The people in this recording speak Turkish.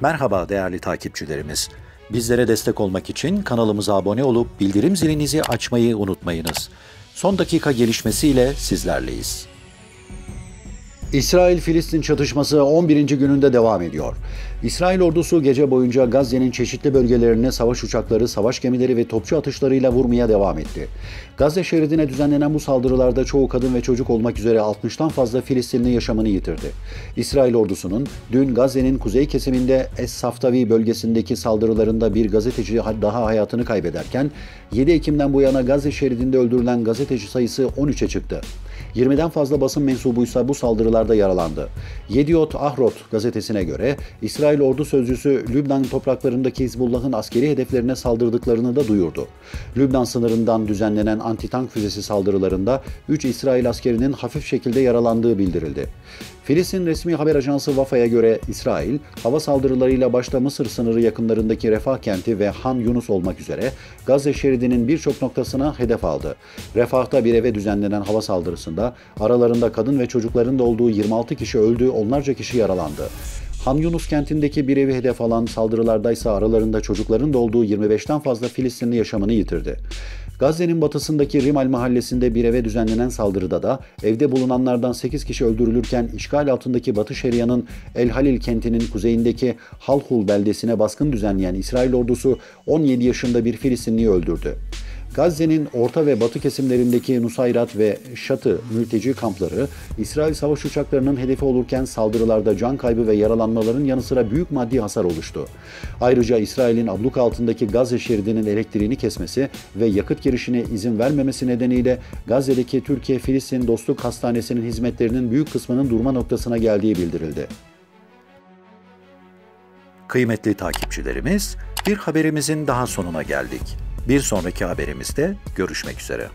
Merhaba değerli takipçilerimiz. Bizlere destek olmak için kanalımıza abone olup bildirim zilinizi açmayı unutmayınız. Son dakika gelişmesiyle sizlerleyiz. İsrail-Filistin çatışması 11. gününde devam ediyor. İsrail ordusu gece boyunca Gazze'nin çeşitli bölgelerine savaş uçakları, savaş gemileri ve topçu atışlarıyla vurmaya devam etti. Gazze şeridine düzenlenen bu saldırılarda çoğu kadın ve çocuk olmak üzere 60'tan fazla Filistinli yaşamını yitirdi. İsrail ordusunun dün Gazze'nin kuzey kesiminde Es-Saftavi bölgesindeki saldırılarında bir gazeteci daha hayatını kaybederken 7 Ekim'den bu yana Gazze şeridinde öldürülen gazeteci sayısı 13'e çıktı. 20'den fazla basın mensubuysa bu saldırılarda yaralandı. Yediot Ahrot gazetesine göre İsrail ordu sözcüsü Lübnan topraklarındaki Hizbullah'ın askeri hedeflerine saldırdıklarını da duyurdu. Lübnan sınırından düzenlenen antitank füzesi saldırılarında 3 İsrail askerinin hafif şekilde yaralandığı bildirildi. Filistin resmi haber ajansı Vafa'ya göre İsrail, hava saldırılarıyla başta Mısır sınırı yakınlarındaki Refah kenti ve Han Yunus olmak üzere Gazze şeridinin birçok noktasına hedef aldı. Refah'ta bir eve düzenlenen hava saldırısında aralarında kadın ve çocukların da olduğu 26 kişi öldü, onlarca kişi yaralandı. Han Yunus kentindeki bir evi hedef alan saldırılarda ise aralarında çocukların da olduğu 25'ten fazla Filistinli yaşamını yitirdi. Gazze'nin batısındaki Rimal mahallesinde bir eve düzenlenen saldırıda da evde bulunanlardan 8 kişi öldürülürken işgal altındaki Batı Şeria'nın El Halil kentinin kuzeyindeki Halhul beldesine baskın düzenleyen İsrail ordusu 17 yaşında bir Filistinliyi öldürdü. Gazze'nin orta ve batı kesimlerindeki Nusayrat ve Şatı mülteci kampları İsrail savaş uçaklarının hedefi olurken saldırılarda can kaybı ve yaralanmaların yanı sıra büyük maddi hasar oluştu. Ayrıca İsrail'in abluk altındaki Gazze şeridinin elektriğini kesmesi ve yakıt girişine izin vermemesi nedeniyle Gazze'deki Türkiye-Filistin Dostluk Hastanesi'nin hizmetlerinin büyük kısmının durma noktasına geldiği bildirildi. Kıymetli takipçilerimiz, bir haberimizin daha sonuna geldik. Bir sonraki haberimizde görüşmek üzere.